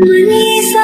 Manisa